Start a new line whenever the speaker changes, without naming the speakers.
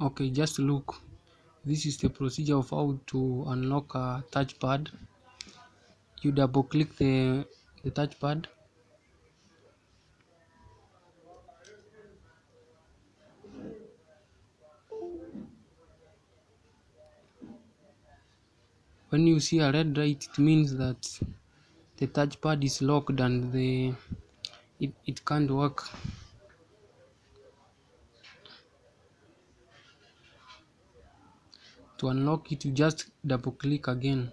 okay just look. This is the procedure of how to unlock a touchpad. You double click the the touchpad. When you see a red light it means that the touchpad is locked and the it, it can't work to unlock it you just double click again